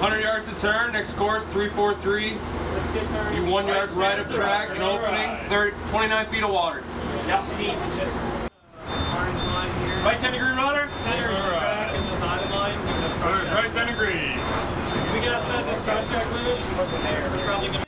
100 yards to turn, next course, 343. You one yard right of track and opening, 30, 29 feet of water. Right 10 degree rudder. Center right. track and the dotted lines. Right 10 degrees. If we get outside this cross track limit, we're probably going to